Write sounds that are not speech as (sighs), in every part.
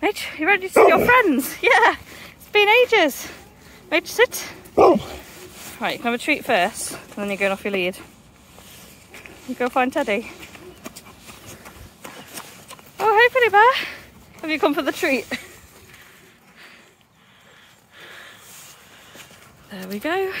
Mate, you ready to see your friends? (laughs) Yeah, it's been ages. Mate, sit. Oh. Right, you can have a treat first, and then you're going off your lead. You go find Teddy. Oh, hey, Pretty Bear. Have you come for the treat? (laughs) There we go.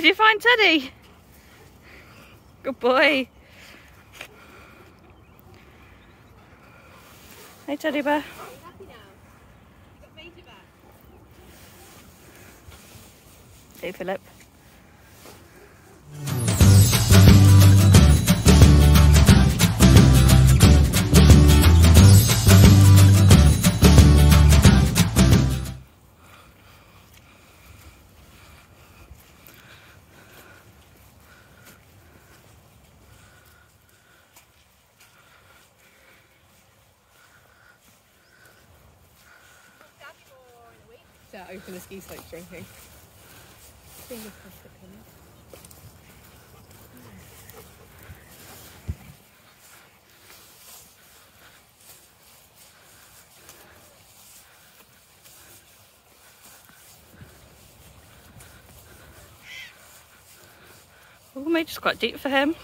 Did you find Teddy? Good boy. Hey teddy bear. Hey Philip. To open the ski slope drinking. Fingers crossed it comes. Oh, maybe it's quite deep for him.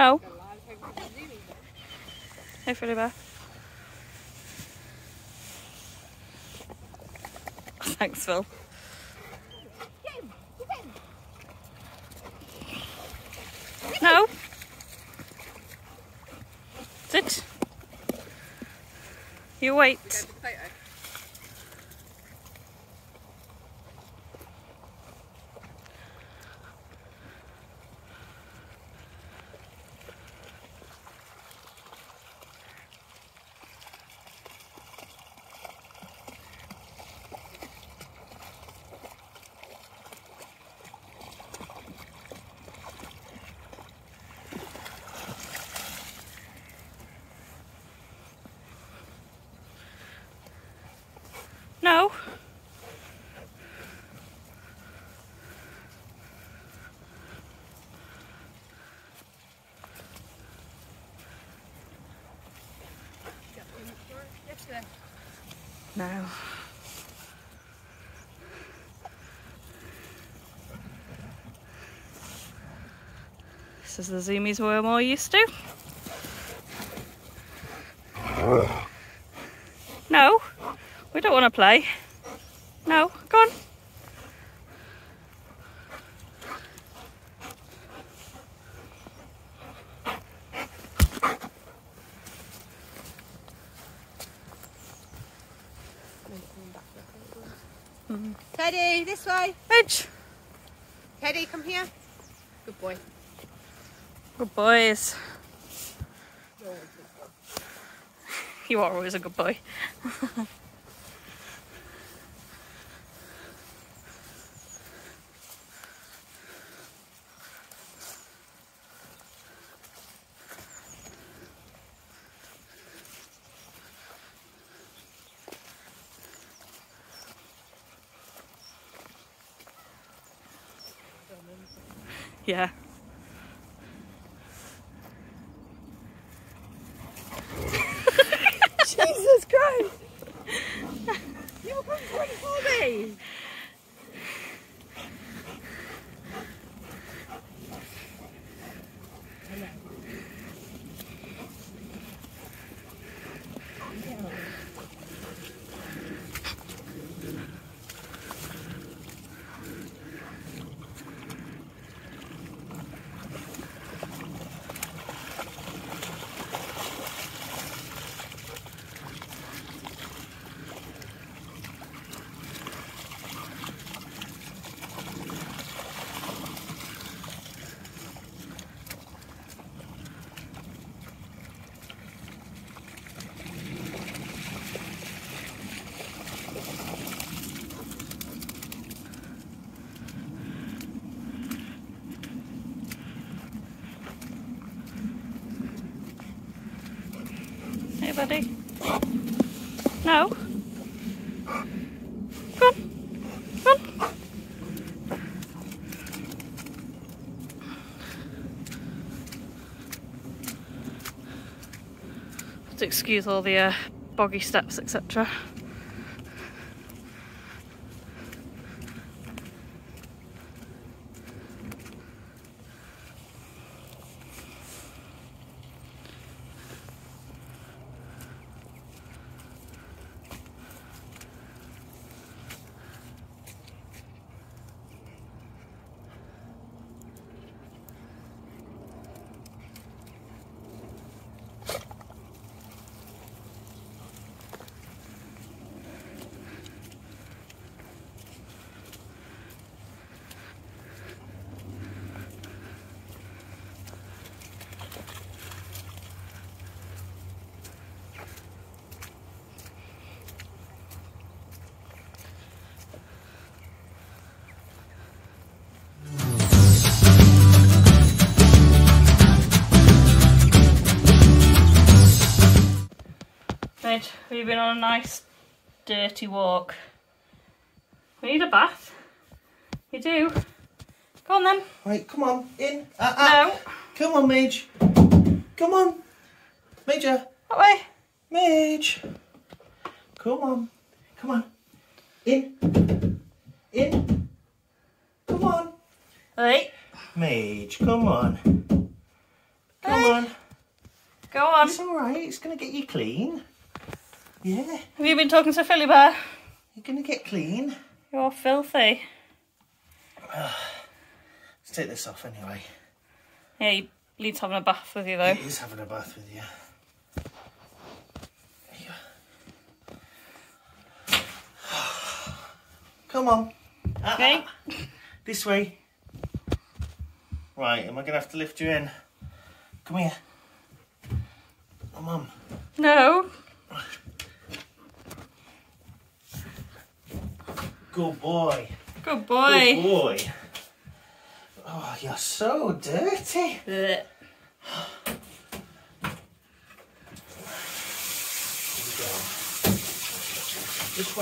No. Hey, Bear. Thanks, Phil. No. Sit. You wait. No. No. This is the zoomies we're more used to. We don't want to play. No, go on. Teddy, this way. Edge. Teddy, come here. Good boy. Good boys. You're always good boy. You are always a good boy. (laughs) Yeah. (laughs) Jesus Christ! (laughs) you were coming for me. Excuse all the uh, boggy steps, etc. we've been on a nice dirty walk. We need a bath. You do. Go on then. Right, come on, in. Uh, uh. No. Come on, Mage. Come on. Major. That way. Mage. Come on. Come on. In. In. Come on. Right. Mage, come on. Come Hey. on. Go on. It's alright, it's gonna get you clean. Yeah, Have you been talking to Philly Bear? you're gonna get clean. You're filthy. (sighs) Let's take this off anyway. Yeah, you Leeds having a bath with you though. He is having a bath with you. There you go. Come on. Ah, Okay. ah. This way. Right, am I going to have to lift you in? Come here. Come on. No. Good boy. Good boy. Good boy. Oh, you're so dirty. Blech. Just